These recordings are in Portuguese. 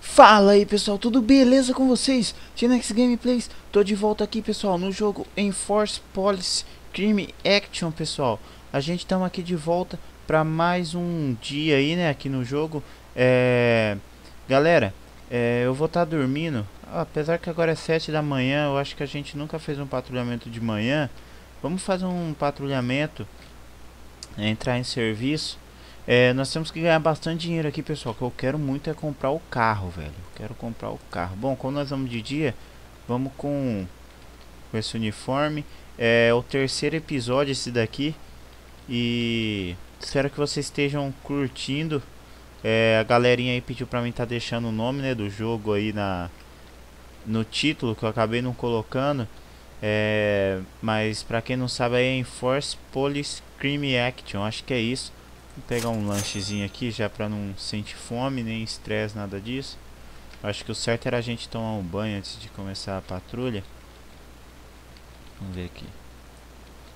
Fala aí pessoal, tudo beleza com vocês? Tinex Gameplays, tô de volta aqui pessoal no jogo Enforce Police Crime Action pessoal. A gente estamos aqui de volta para mais um dia aí né, aqui no jogo. É... Galera, é, eu vou estar tá dormindo, apesar que agora é 7 da manhã, eu acho que a gente nunca fez um patrulhamento de manhã Vamos fazer um patrulhamento, entrar em serviço é, nós temos que ganhar bastante dinheiro aqui, pessoal. Que eu quero muito é comprar o carro, velho. quero comprar o carro. Bom, como nós vamos de dia, vamos com, com esse uniforme. É o terceiro episódio esse daqui. E espero que vocês estejam curtindo. É, a galerinha aí pediu pra mim tá deixando o nome né, do jogo aí na, no título, que eu acabei não colocando. É, mas pra quem não sabe é Enforce Police Crime Action, acho que é isso. Vou pegar um lanchezinho aqui já pra não sentir fome, nem estresse, nada disso. Acho que o certo era a gente tomar um banho antes de começar a patrulha. Vamos ver aqui.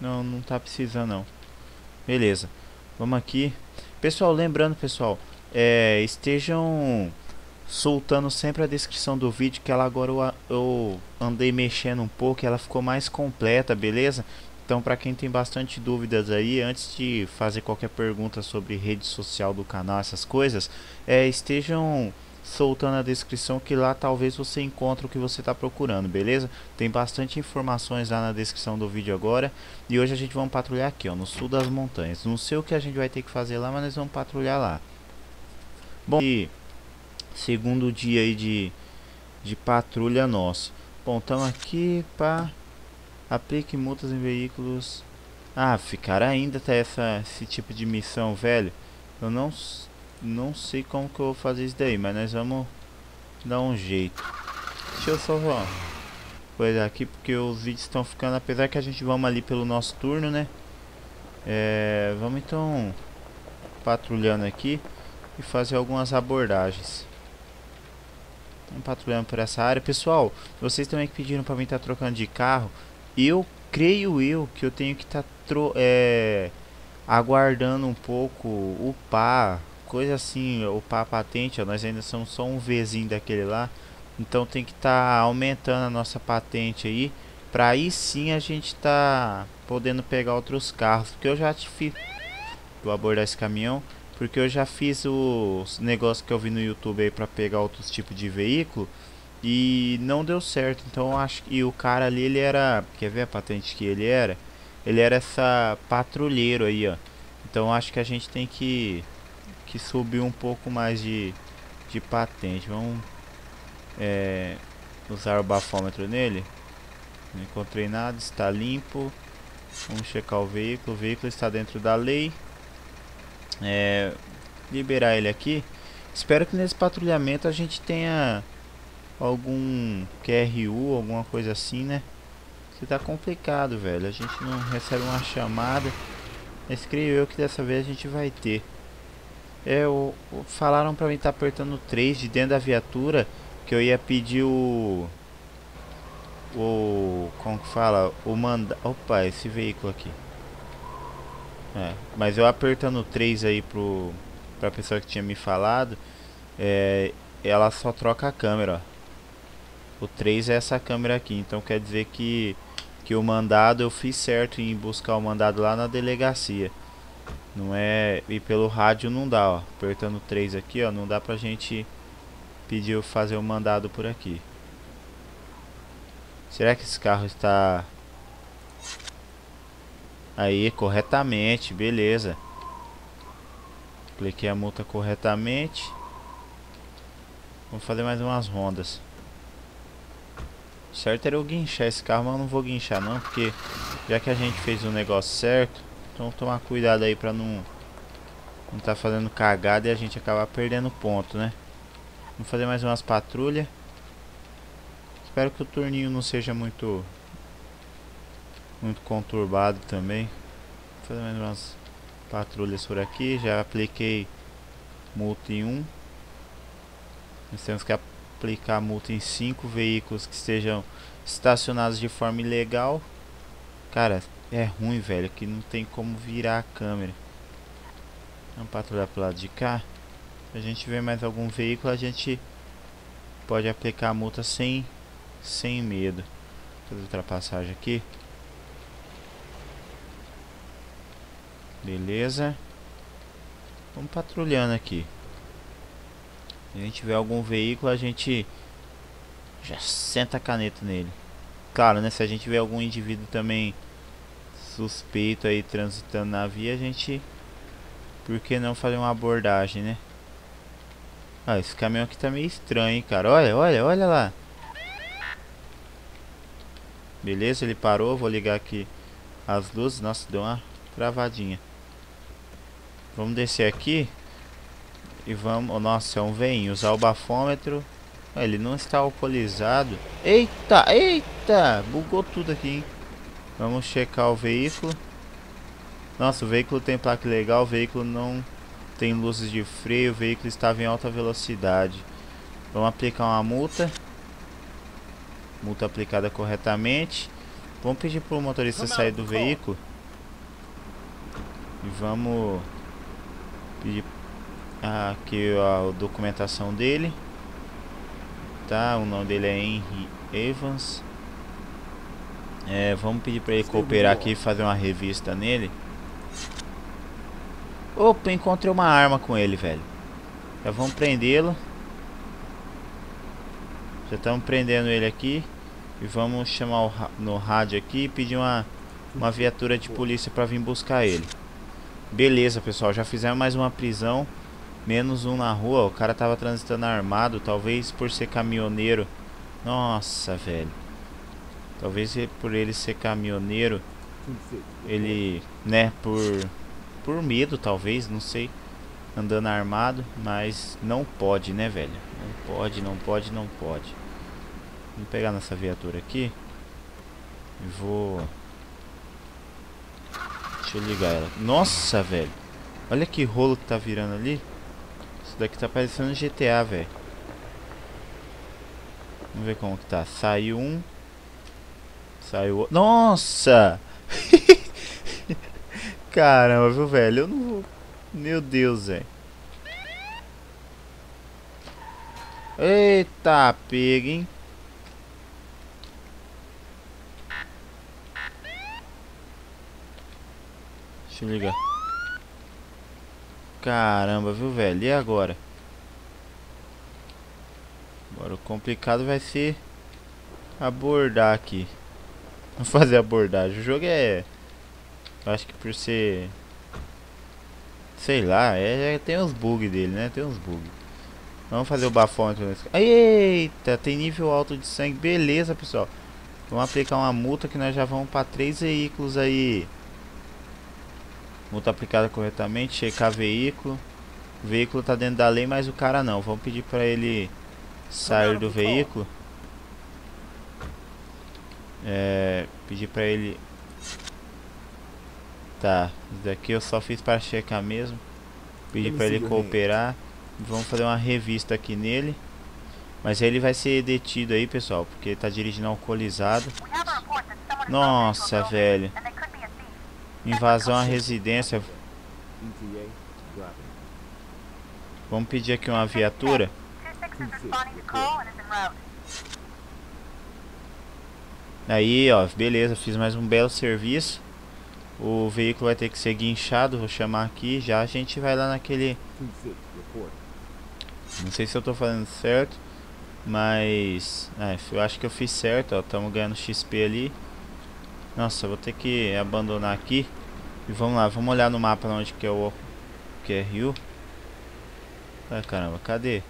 Não, não tá precisando não. Beleza. Vamos aqui. Pessoal, lembrando pessoal, é, estejam soltando sempre a descrição do vídeo que ela agora eu, eu andei mexendo um pouco ela ficou mais completa, beleza? Então, para quem tem bastante dúvidas aí, antes de fazer qualquer pergunta sobre rede social do canal, essas coisas, é, estejam soltando a descrição que lá talvez você encontre o que você está procurando, beleza? Tem bastante informações lá na descrição do vídeo agora. E hoje a gente vai patrulhar aqui, ó, no sul das montanhas. Não sei o que a gente vai ter que fazer lá, mas nós vamos patrulhar lá. Bom, e segundo dia aí de, de patrulha nosso. Bom, estamos aqui para Aplique multas em veículos. Ah, ficar ainda até essa, esse tipo de missão, velho. Eu não, não sei como que eu vou fazer isso daí, mas nós vamos dar um jeito. Deixa eu só ó, coisa aqui, porque os vídeos estão ficando, apesar que a gente vamos ali pelo nosso turno, né? É, vamos então patrulhando aqui e fazer algumas abordagens. Estamos patrulhando por essa área. Pessoal, vocês também que pediram para mim estar tá trocando de carro eu creio eu que eu tenho que estar tá é, aguardando um pouco o pá, coisa assim, o pá patente, ó, nós ainda somos só um Vzinho daquele lá, então tem que estar tá aumentando a nossa patente aí, para aí sim a gente tá podendo pegar outros carros, porque eu já te fiz, vou abordar esse caminhão, porque eu já fiz os negócios que eu vi no YouTube aí para pegar outros tipos de veículo, e não deu certo. Então acho que o cara ali ele era, quer ver a patente que ele era? Ele era essa patrulheiro aí, ó. Então acho que a gente tem que que subir um pouco mais de de patente. Vamos é, usar o bafômetro nele. Não encontrei nada, está limpo. Vamos checar o veículo. O veículo está dentro da lei. É, liberar ele aqui. Espero que nesse patrulhamento a gente tenha algum QRU, alguma coisa assim, né? Você tá complicado, velho. A gente não recebe uma chamada. Mas creio eu que dessa vez a gente vai ter. É, o, o falaram pra mim tá apertando 3 de dentro da viatura. Que eu ia pedir o. O. Como que fala? O manda. Opa, esse veículo aqui. É, mas eu apertando 3 aí pro. Pra pessoa que tinha me falado. É, ela só troca a câmera. O 3 é essa câmera aqui, então quer dizer que, que o mandado eu fiz certo em buscar o mandado lá na delegacia. Não é... E pelo rádio não dá, ó. Apertando 3 aqui, ó, não dá pra gente pedir fazer o mandado por aqui. Será que esse carro está... Aí, corretamente, beleza. Cliquei a multa corretamente. Vamos fazer mais umas rondas. Certo era eu guinchar esse carro, mas eu não vou guinchar não, porque já que a gente fez o negócio certo, então tomar cuidado aí pra não não tá fazendo cagada e a gente acabar perdendo ponto, né? Vamos fazer mais umas patrulhas. Espero que o turninho não seja muito muito conturbado também. Mais umas patrulhas por aqui, já apliquei multa em um. Nós temos que aplicar multa em cinco veículos que estejam estacionados de forma ilegal. Cara, é ruim, velho, que não tem como virar a câmera. Vamos patrulhar pro lado de cá. Se a gente ver mais algum veículo, a gente pode aplicar a multa sem, sem medo. Fazer ultrapassagem aqui. Beleza. Vamos patrulhando aqui. Se a gente vê algum veículo, a gente já senta a caneta nele. Claro, né? Se a gente vê algum indivíduo também suspeito aí transitando na via, a gente... Por que não fazer uma abordagem, né? Ah, esse caminhão aqui tá meio estranho, hein, cara. Olha, olha, olha lá. Beleza, ele parou. Vou ligar aqui as luzes. Nossa, deu uma travadinha. Vamos descer aqui. E vamos... Oh, nossa, é um veinho. Usar o bafômetro. Ele não está alcoolizado. Eita, eita! Bugou tudo aqui, hein? Vamos checar o veículo. Nossa, o veículo tem placa legal. O veículo não tem luzes de freio. O veículo estava em alta velocidade. Vamos aplicar uma multa. Multa aplicada corretamente. Vamos pedir para o motorista sair do veículo. E vamos pedir aqui a documentação dele. Tá, o nome dele é Henry Evans. É, vamos pedir para ele cooperar aqui e fazer uma revista nele. Opa, encontrei uma arma com ele, velho. Já vamos prendê-lo. Já estamos prendendo ele aqui. E vamos chamar no rádio aqui e pedir uma, uma viatura de polícia para vir buscar ele. Beleza, pessoal. Já fizemos mais uma prisão. Menos um na rua. O cara tava transitando armado. Talvez por ser caminhoneiro. Nossa, velho. Talvez por ele ser caminhoneiro. Ele, né, por por medo talvez, não sei, andando armado, mas não pode, né, velho? Não pode, não pode, não pode. Vamos pegar nessa viatura aqui vou Deixa eu ligar ela. Nossa, velho. Olha que rolo que tá virando ali. Isso daqui tá parecendo GTA, velho. Vamos ver como que tá. Saiu um. Saiu outro. Nossa! Caramba, viu, velho? Eu não vou... Meu Deus, velho. Eita, pega, hein? Eu ligar. Caramba, viu, velho? E agora? Agora o complicado vai ser abordar aqui. Vamos fazer abordagem. O jogo é eu acho que por ser... Sei lá, é, é, tem uns bugs dele, né? Tem uns bugs. Vamos fazer o nesse... Eita, tem nível alto de sangue. Beleza, pessoal. Vamos aplicar uma multa que nós já vamos para três veículos aí. Multa aplicada corretamente, checar veículo. O veículo tá dentro da lei, mas o cara não. Vamos pedir para ele sair do veículo. É, pedir para ele Tá, isso daqui eu só fiz para checar mesmo. Pedi para ele cooperar. Vamos fazer uma revista aqui nele. Mas ele vai ser detido aí, pessoal, porque ele tá dirigindo alcoolizado. Nossa, velho. Invasão à residência. Vamos pedir aqui uma viatura. Aí, ó, beleza, fiz mais um belo serviço. O veículo vai ter que ser guinchado, vou chamar aqui, já a gente vai lá naquele... Não sei se eu tô fazendo certo, mas... É, eu acho que eu fiz certo, ó, estamos ganhando XP ali. Nossa, vou ter que abandonar aqui. E vamos lá, vamos olhar no mapa onde que é o QRU. Ah, caramba, cadê?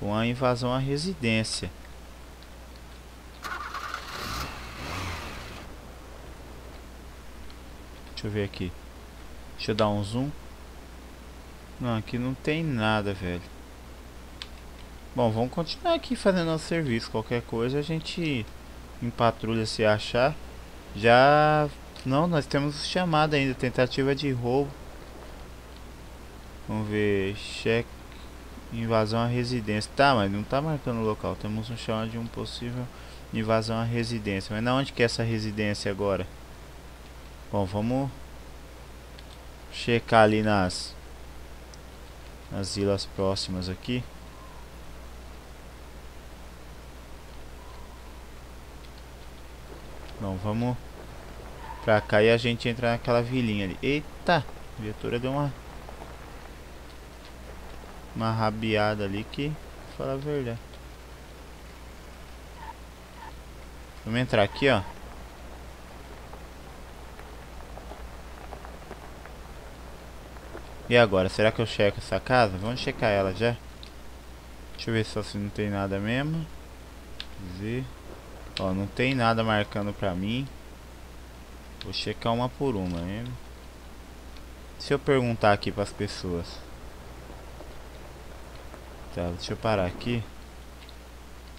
Uma invasão à residência. Deixa eu ver aqui. Deixa eu dar um zoom. Não, aqui não tem nada, velho. Bom, vamos continuar aqui fazendo nosso serviço. Qualquer coisa a gente em patrulha se achar. Já... Não, nós temos chamada ainda. Tentativa de roubo. Vamos ver. Check. Invasão à residência. Tá, mas não tá marcando o local. Temos um chão de um possível invasão à residência. Mas na onde que é essa residência agora? Bom, vamos checar ali nas nas ilhas próximas aqui. Bom, vamos pra cá e a gente entra naquela vilinha ali. Eita! A viatura deu uma uma rabiada ali que fala a verdade. Vamos entrar aqui, ó. E agora, será que eu checo essa casa? Vamos checar ela já. Deixa eu ver só se não tem nada mesmo. Z. Ó, não tem nada marcando pra mim. Vou checar uma por uma, hein? Se eu perguntar aqui para as pessoas. Tá, deixa eu parar aqui.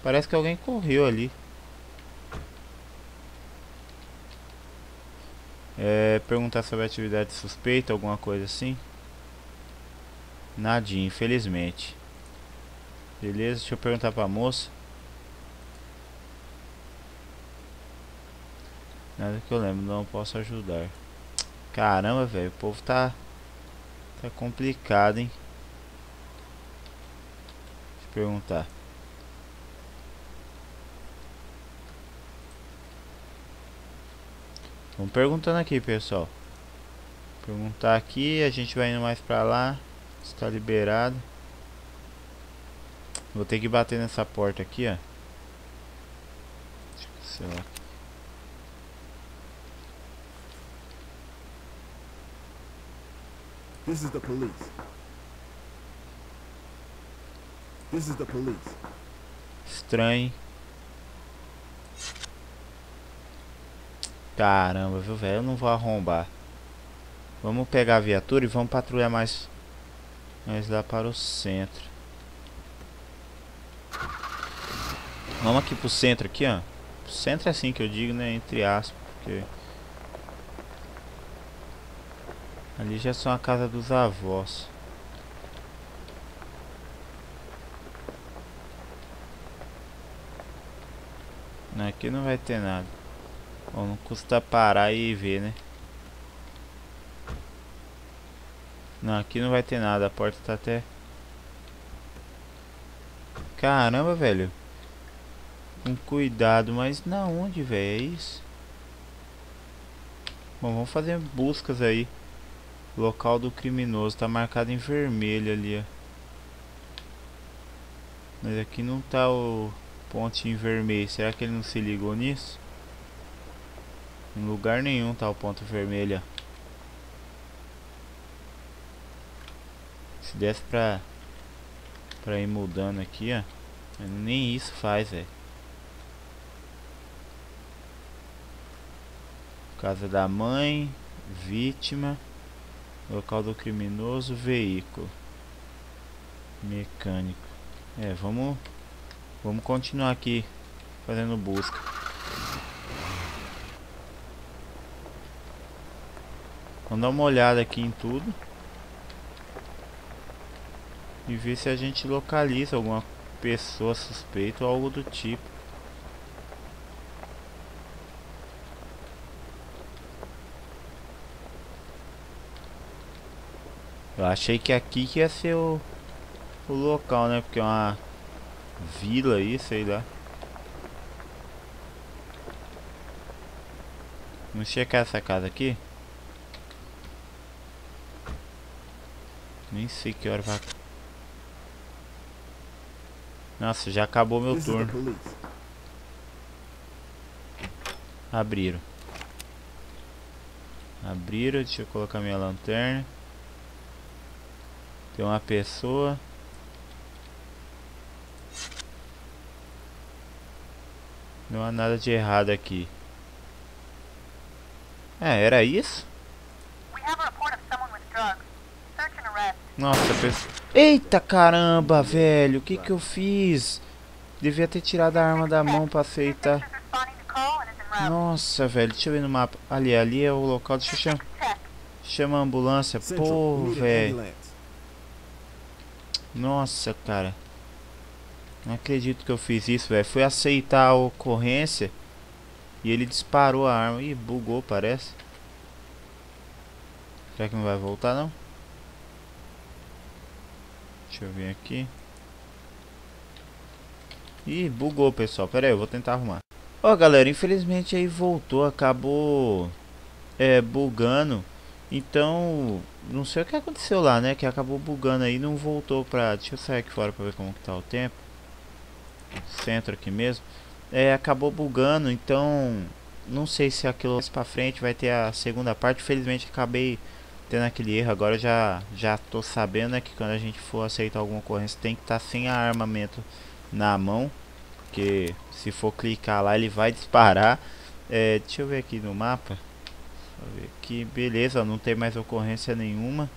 Parece que alguém correu ali. É, perguntar sobre atividade suspeita, alguma coisa assim. Nadinha, infelizmente. Beleza, deixa eu perguntar pra moça. Nada que eu lembro, não posso ajudar. Caramba, velho, o povo tá... Tá complicado, hein. Deixa eu perguntar. Vamos perguntando aqui, pessoal. Perguntar aqui, a gente vai indo mais pra lá. Está liberado. Vou ter que bater nessa porta aqui, ó. Sei lá. This is the police. This is the police. Estranho. Caramba, viu, velho? Eu não vou arrombar. Vamos pegar a viatura e vamos patrulhar mais, mais lá para o centro. Vamos aqui pro centro aqui, ó. Centro é assim que eu digo, né? Entre aspas, porque... Ali já são a casa dos avós. Aqui não vai ter nada. Bom, não custa parar e ver, né? Não, aqui não vai ter nada. A porta tá até... Caramba, velho. Com cuidado, mas na onde, velho? É isso? Bom, vamos fazer buscas aí. Local do criminoso. Tá marcado em vermelho ali, ó. Mas aqui não tá o pontinho vermelho. Será que ele não se ligou nisso? Em lugar nenhum tá o ponto vermelho. Se desse pra, pra ir mudando aqui, ó. Nem isso faz, velho. Casa da mãe, vítima, local do criminoso, veículo, mecânico. É, vamos, vamos continuar aqui fazendo busca. Vamos dar uma olhada aqui em tudo e ver se a gente localiza alguma pessoa suspeita ou algo do tipo. Eu achei que aqui que ia ser o, o local, né? Porque é uma vila aí, sei lá. Vamos checar essa casa aqui. Nem sei que hora vai. Nossa, já acabou meu This turno. Abriram. Abriram, deixa eu colocar minha lanterna. Tem uma pessoa. Não há nada de errado aqui. É, era isso? Nossa, pessoa. Eita caramba, velho, o que que eu fiz? Devia ter tirado a arma da mão pra aceitar. Nossa, velho, deixa eu ver no mapa. Ali, ali é o local. Deixa eu chamar. Chama a ambulância. Pô, velho. Nossa, cara. Não acredito que eu fiz isso, velho. Fui aceitar a ocorrência e ele disparou a arma. Ih, bugou, parece. Será que não vai voltar, não? Deixa eu ver aqui. Ih, bugou, pessoal. Pera aí, eu vou tentar arrumar. Ó, galera, infelizmente aí voltou. Acabou é, bugando. Então, não sei o que aconteceu lá, né? Que acabou bugando aí não voltou pra... Deixa eu sair aqui fora pra ver como que tá o tempo. Centro aqui mesmo. É, acabou bugando, então... Não sei se aquilo mais pra frente vai ter a segunda parte. Felizmente acabei tendo aquele erro. Agora já já tô sabendo né, que quando a gente for aceitar alguma ocorrência tem que estar tá sem armamento na mão. Porque se for clicar lá ele vai disparar. É, deixa eu ver aqui no mapa. Que beleza, não tem mais ocorrência nenhuma.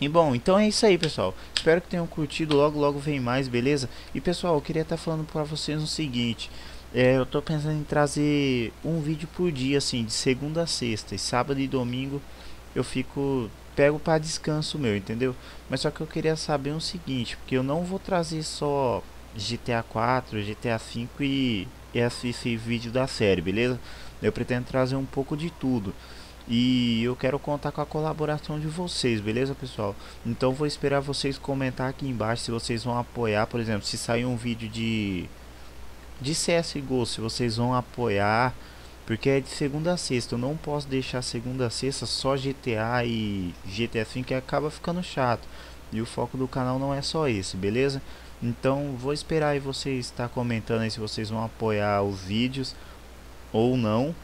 E bom, então é isso aí, pessoal. Espero que tenham curtido. Logo, logo vem mais, beleza? E pessoal, eu queria estar tá falando para vocês o seguinte. É, eu tô pensando em trazer um vídeo por dia, assim, de segunda a sexta. E sábado e domingo eu fico. Pego para descanso meu, entendeu? Mas só que eu queria saber o seguinte: porque eu não vou trazer só GTA 4, GTA 5 e, e esse vídeo da série, beleza? Eu pretendo trazer um pouco de tudo. E eu quero contar com a colaboração de vocês, beleza pessoal? Então vou esperar vocês comentar aqui embaixo se vocês vão apoiar, por exemplo, se sair um vídeo de de CSGO, se vocês vão apoiar, porque é de segunda a sexta, eu não posso deixar segunda a sexta só GTA e GTA 5 que acaba ficando chato. E o foco do canal não é só esse, beleza? Então vou esperar aí vocês estar comentando aí se vocês vão apoiar os vídeos ou não.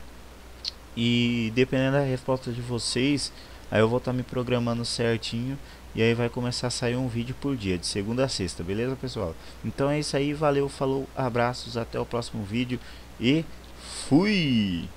E dependendo da resposta de vocês, aí eu vou estar tá me programando certinho e aí vai começar a sair um vídeo por dia, de segunda a sexta, beleza pessoal? Então é isso aí, valeu, falou, abraços, até o próximo vídeo e fui!